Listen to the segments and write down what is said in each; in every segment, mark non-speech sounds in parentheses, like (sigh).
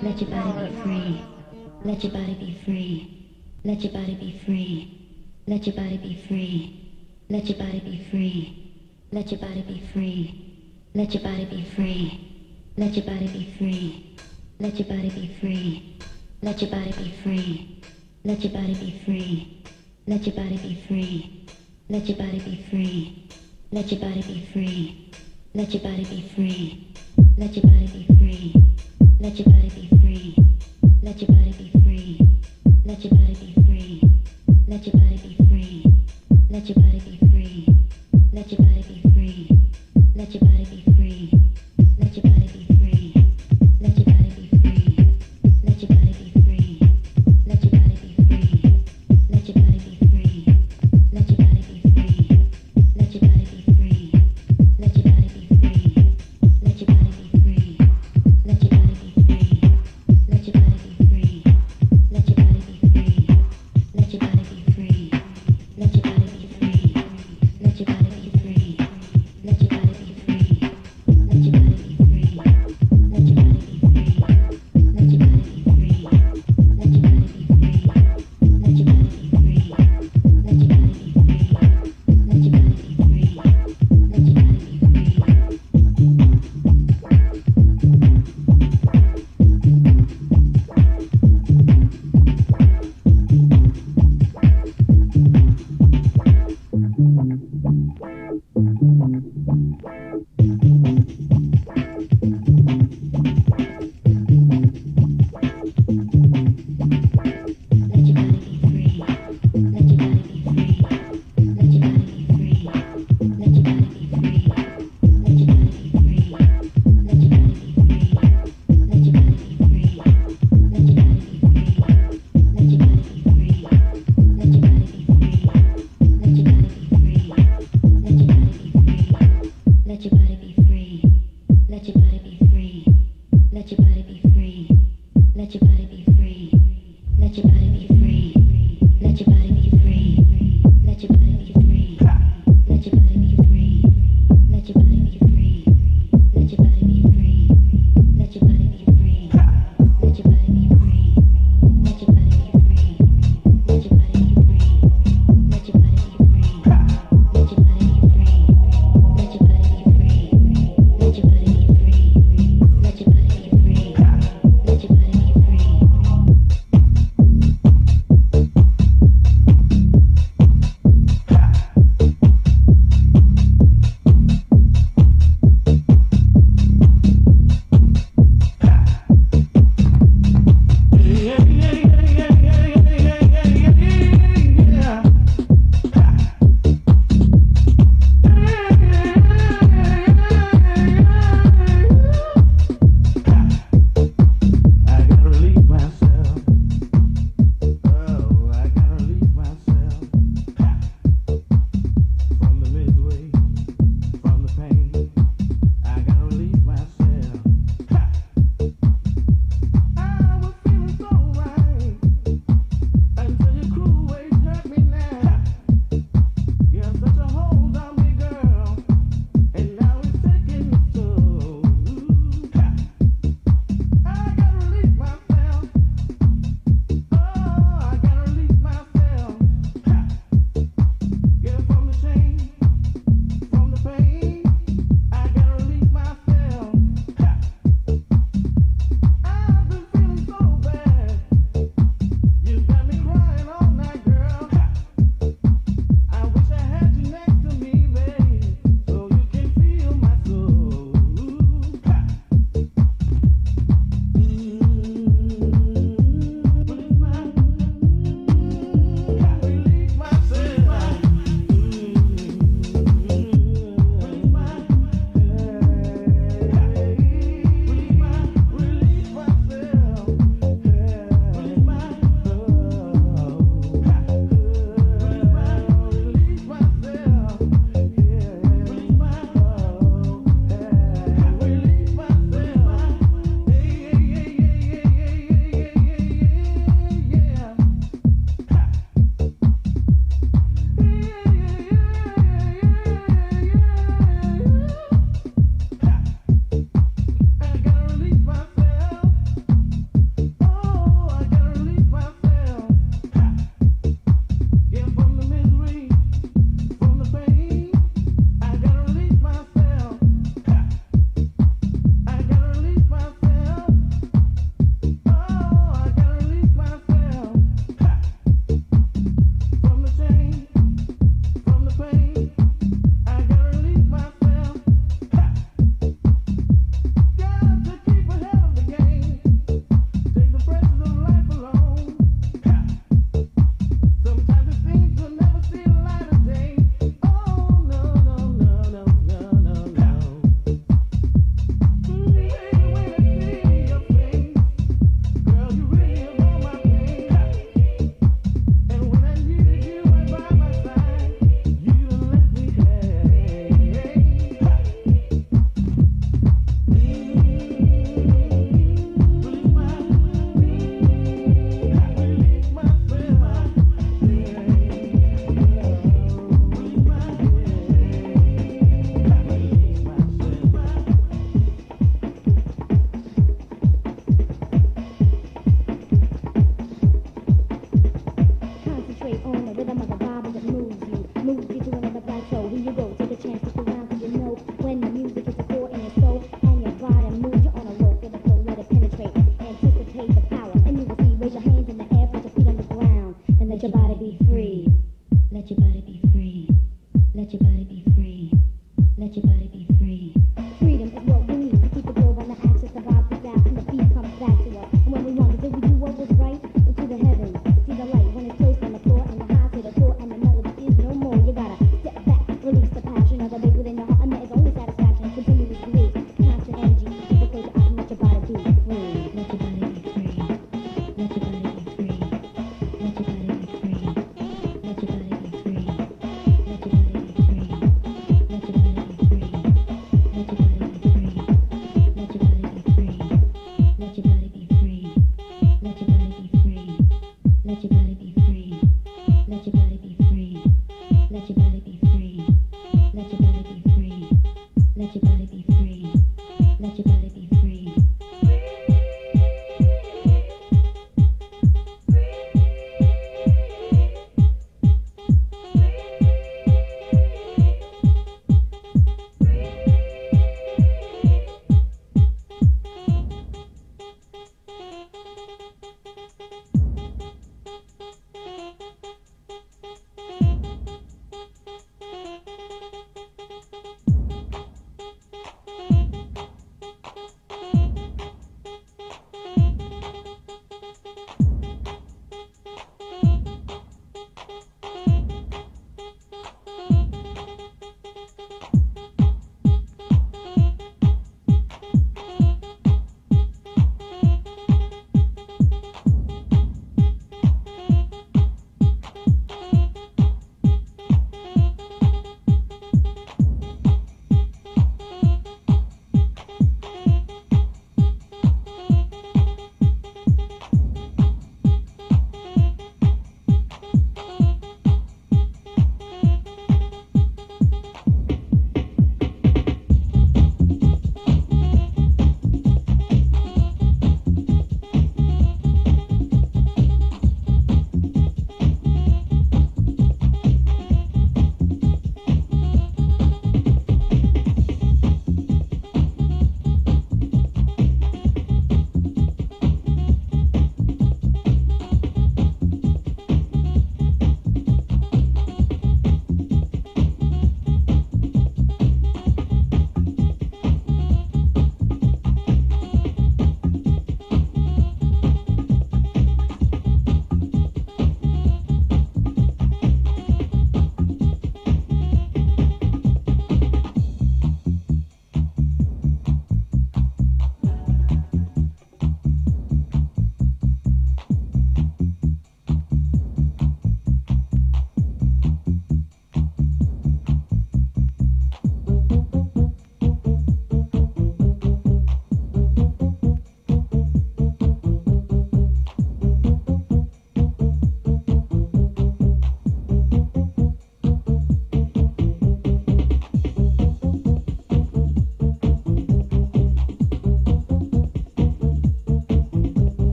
Let your body be free. Let your body be free. Let your body be free. Let your body be free. Let your body be free. Let your body be free. Let your body be free. Let your body be free. Let your body be free. Let your body be free. Let your body be free. Let your body be free. Let your body be free. Let your body be free. Let your body be free. Let your body be free. Let your body be free.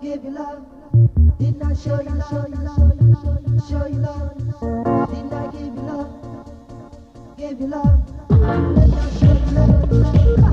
give you love? Didn't I show you love? Show you love? Didn't I give you love? Give you love? Didn't I show you love?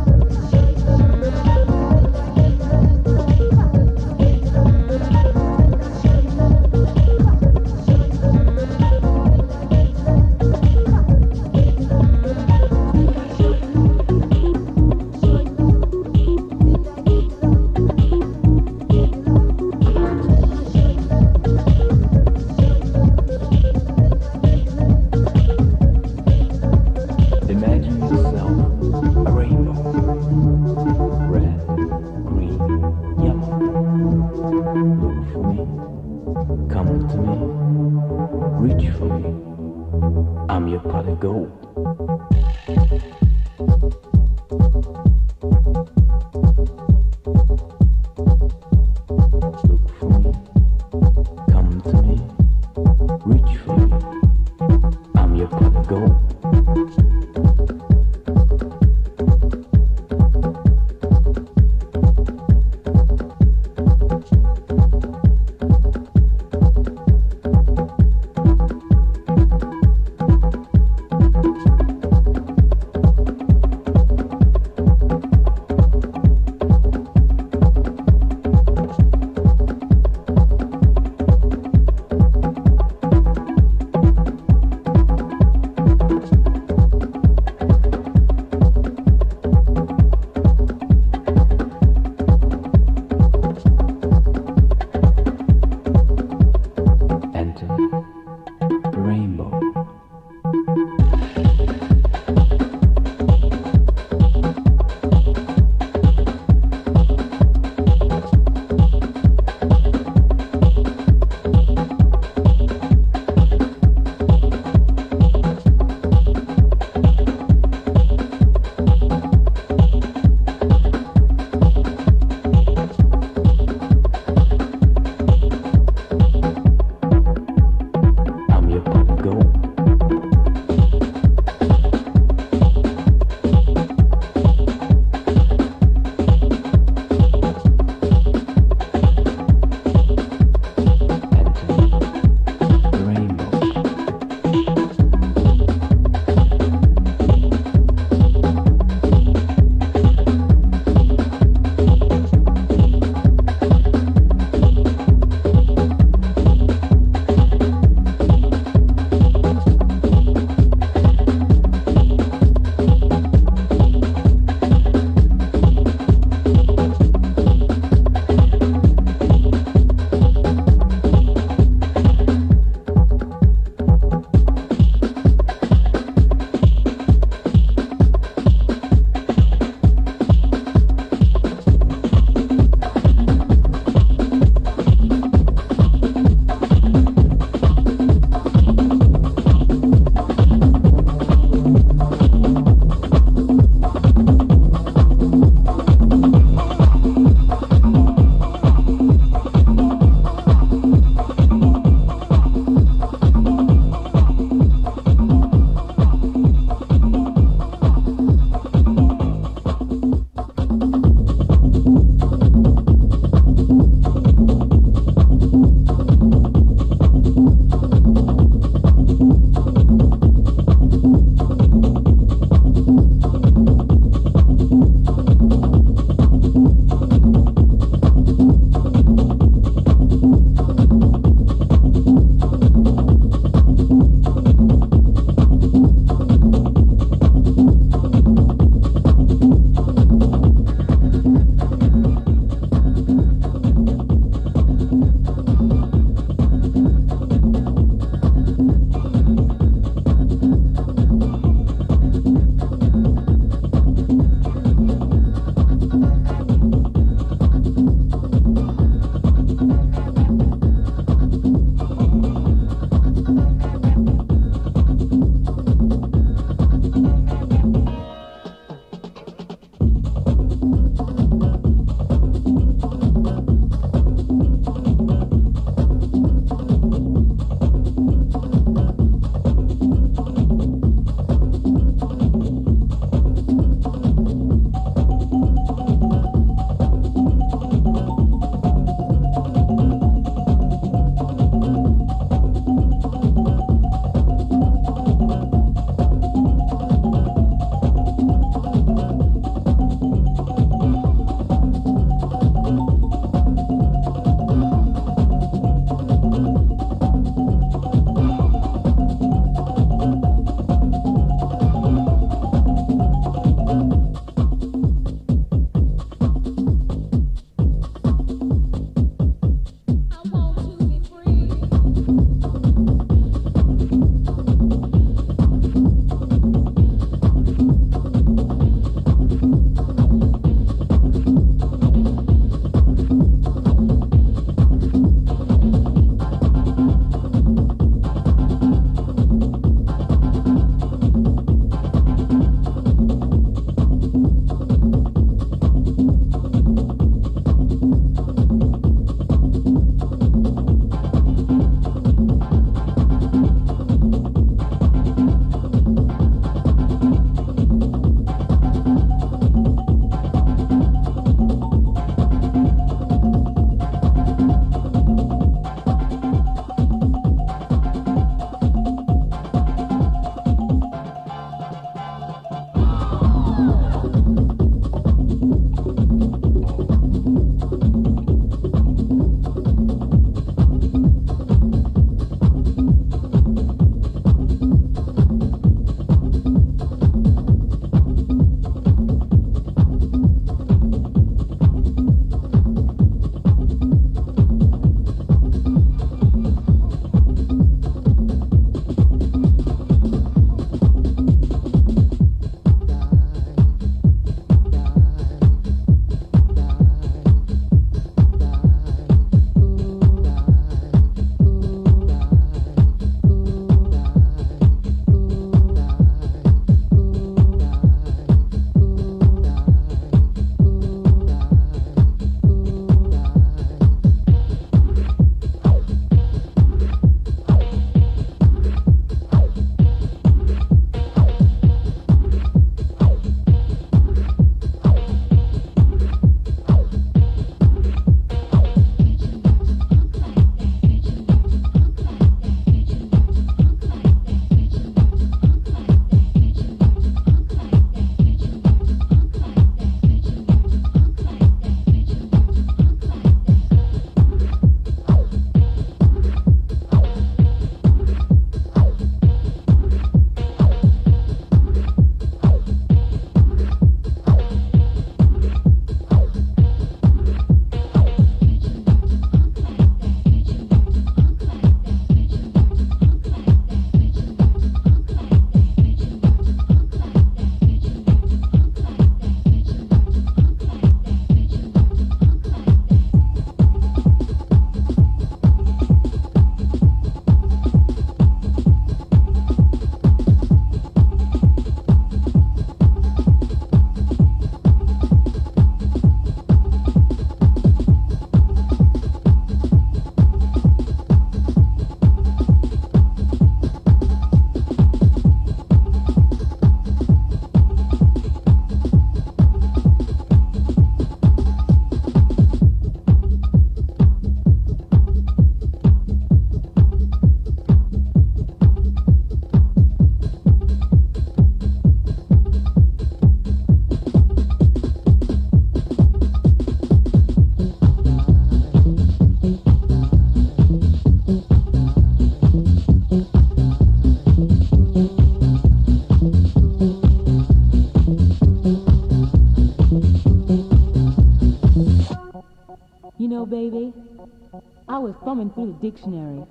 Thumbing through the dictionary,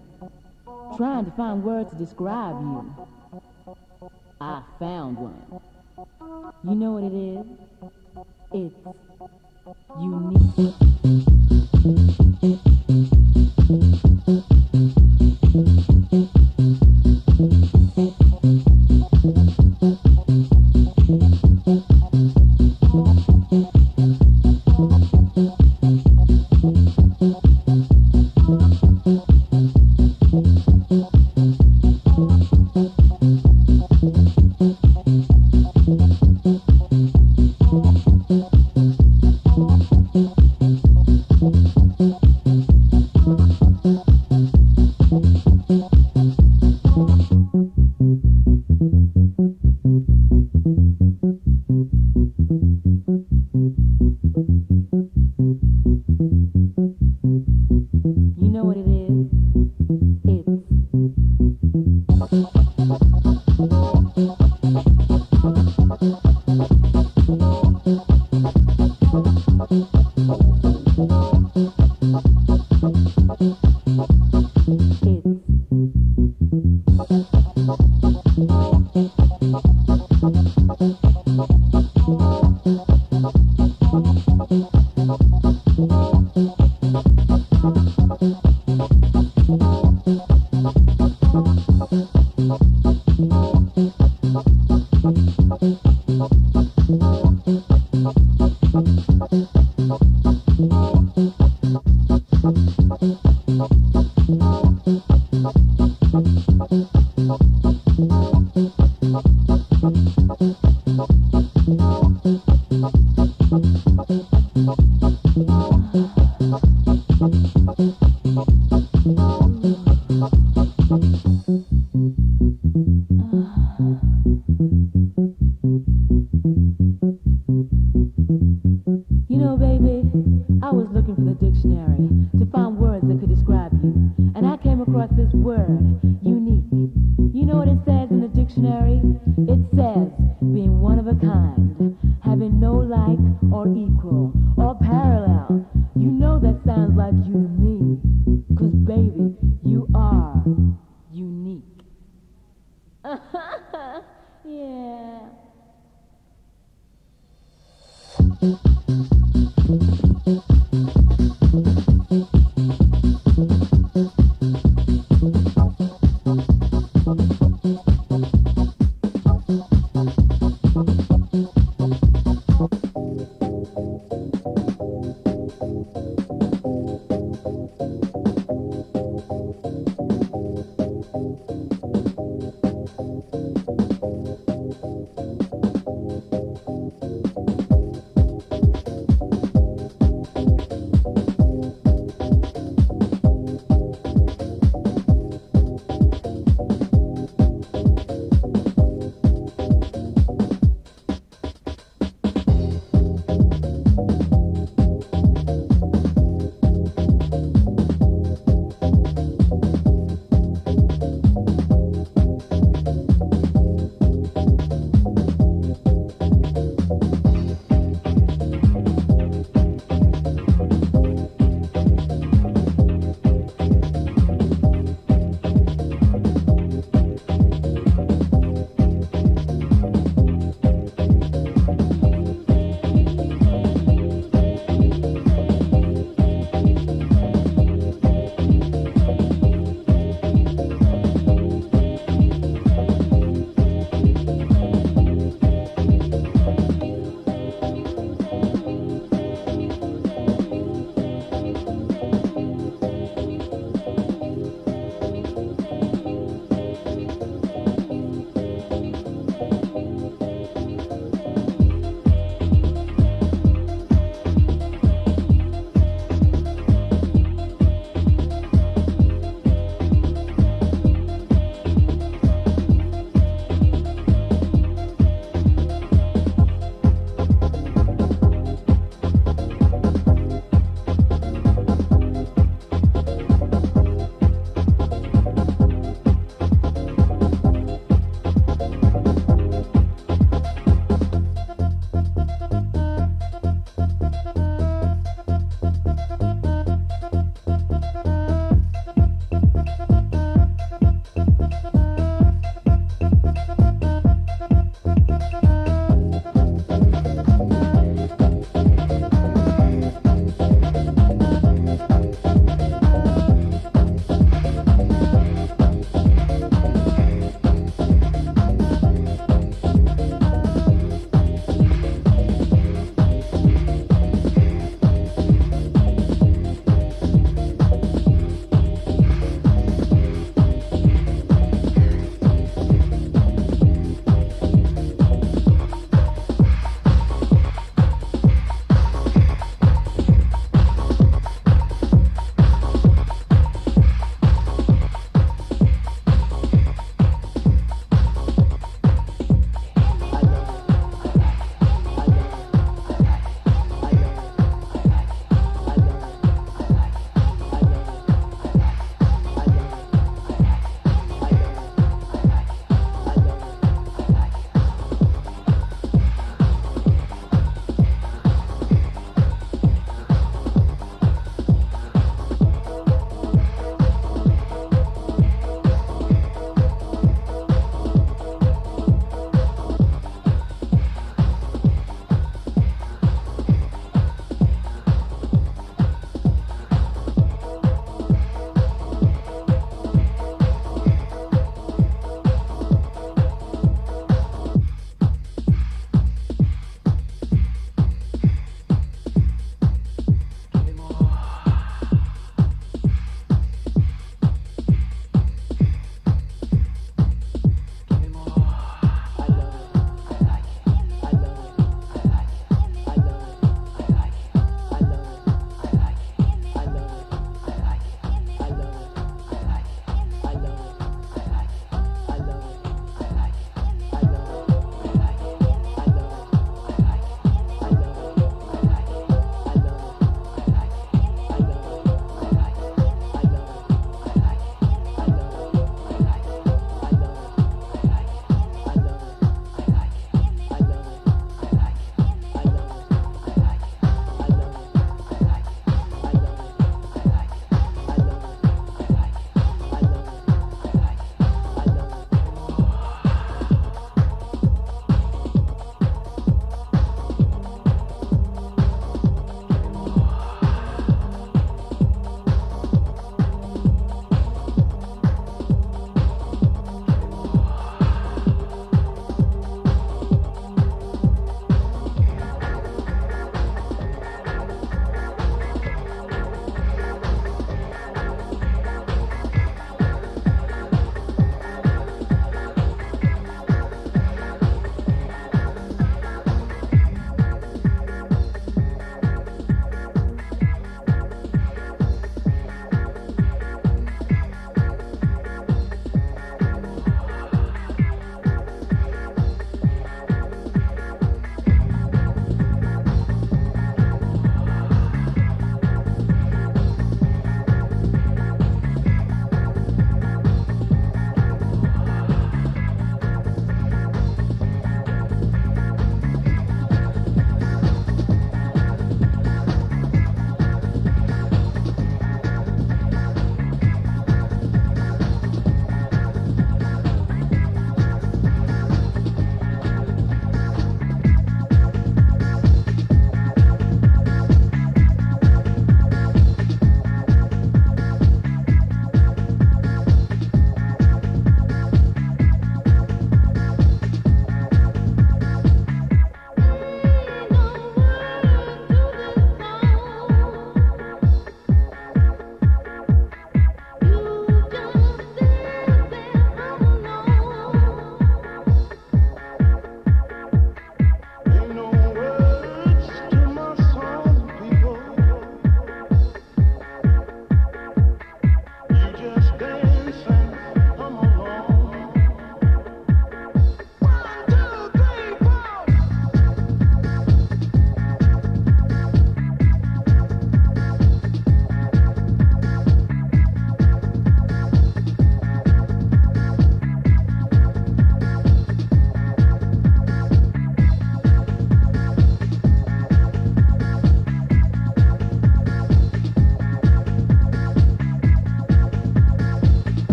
trying to find words to describe you. I found one. You know what it is? It's unique. Like or equal or parallel. You know that sounds like you to me. Cause baby, you are unique. (laughs) yeah.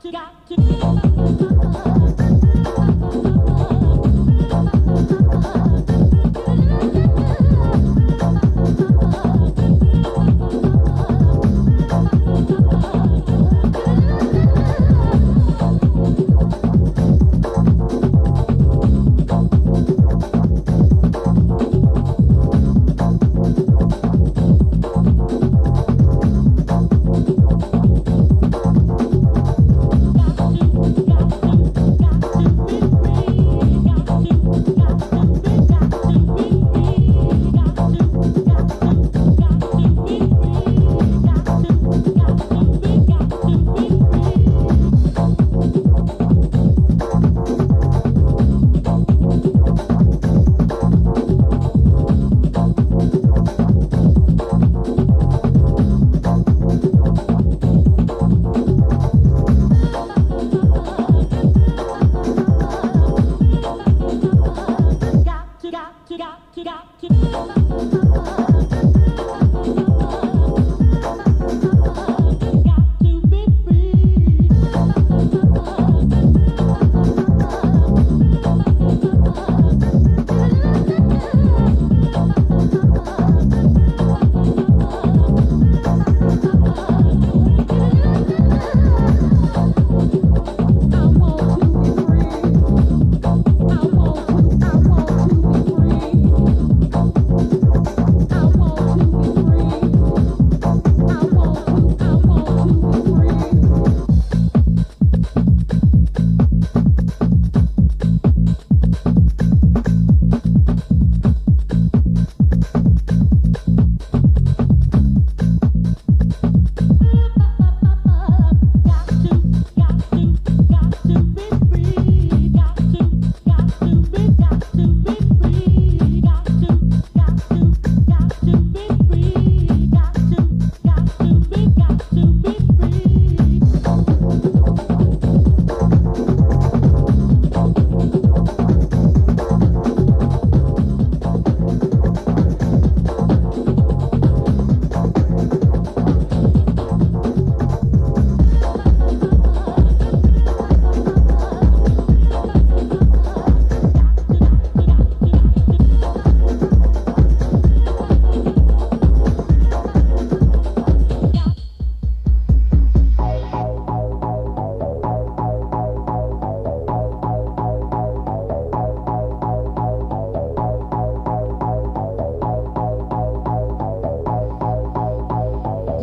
キラキ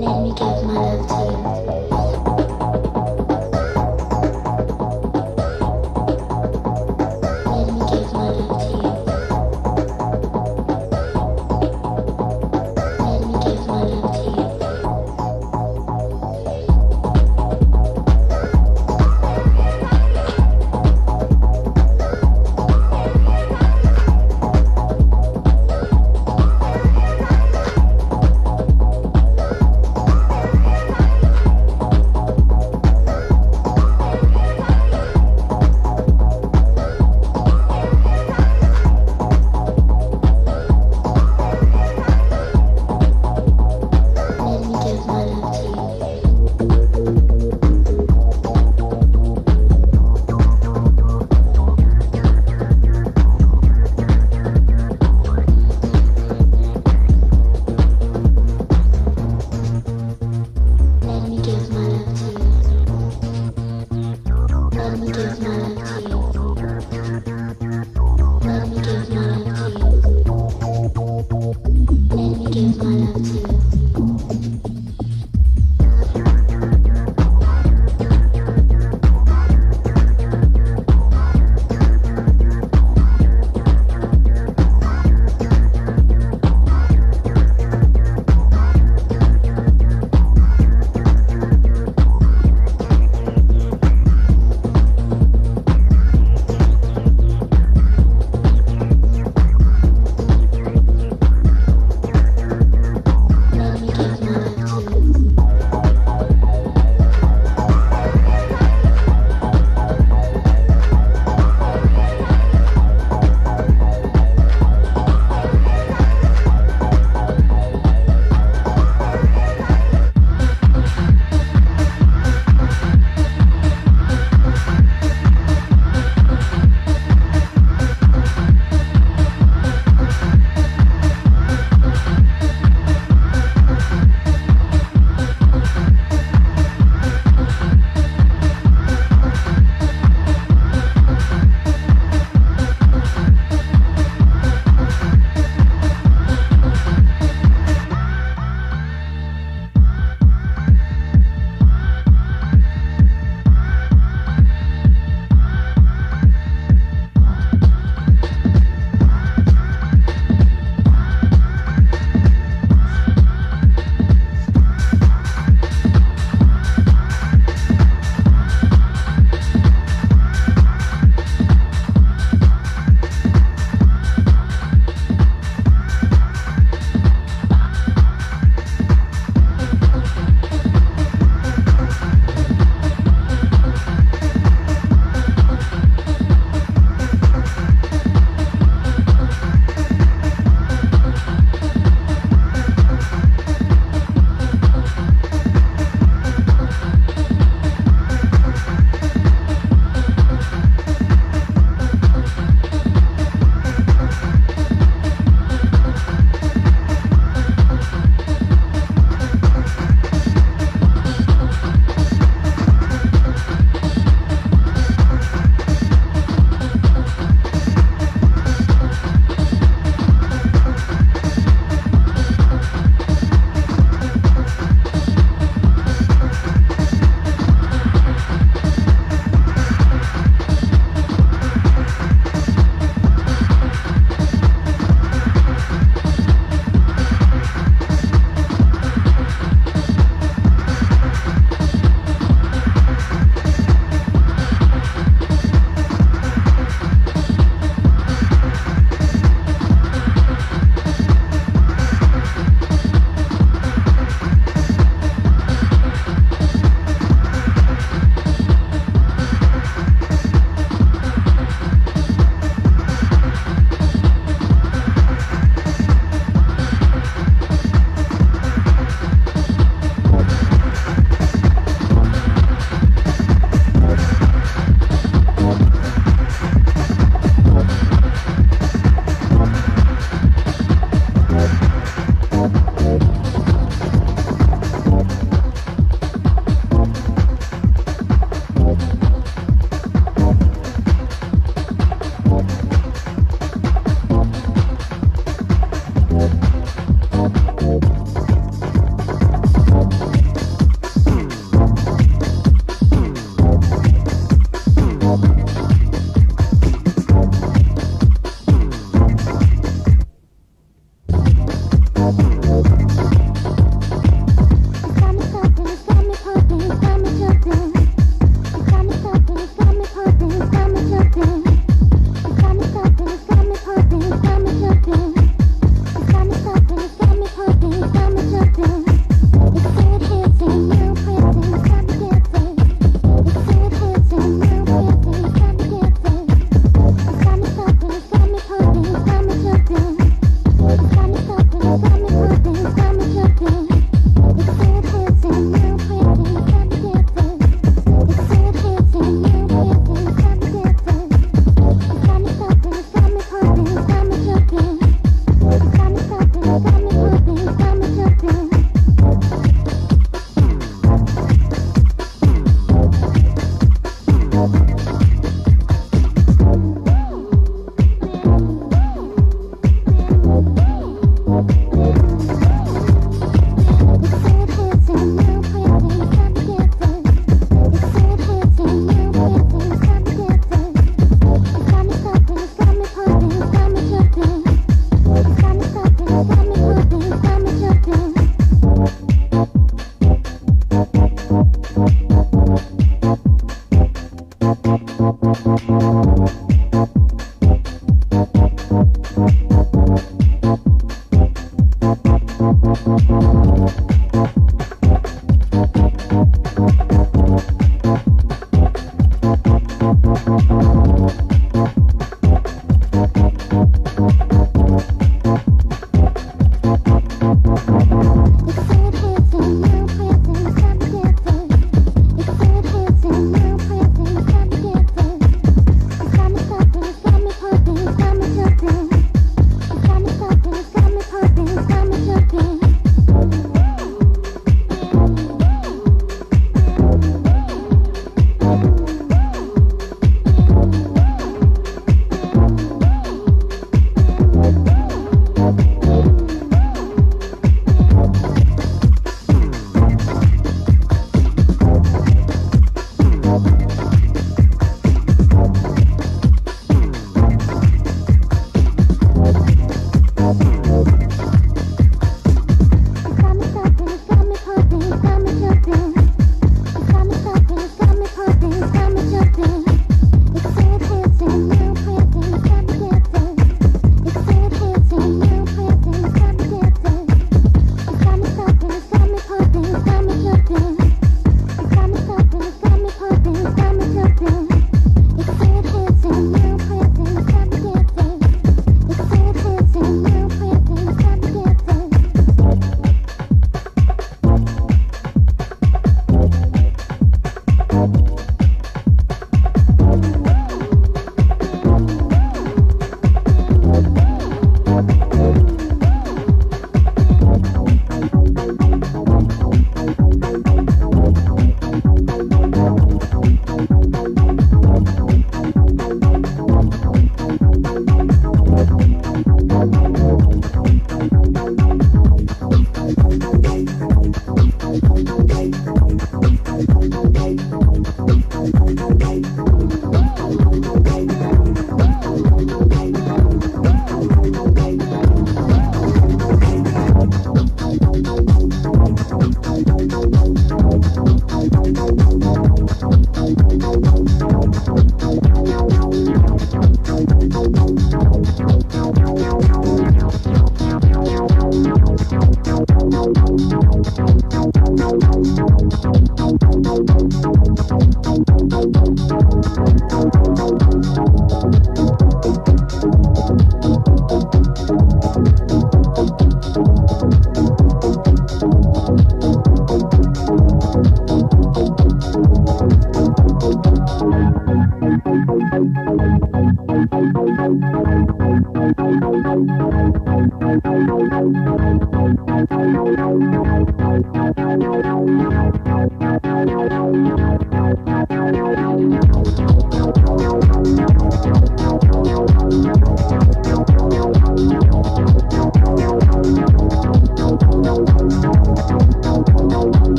Let me give my love to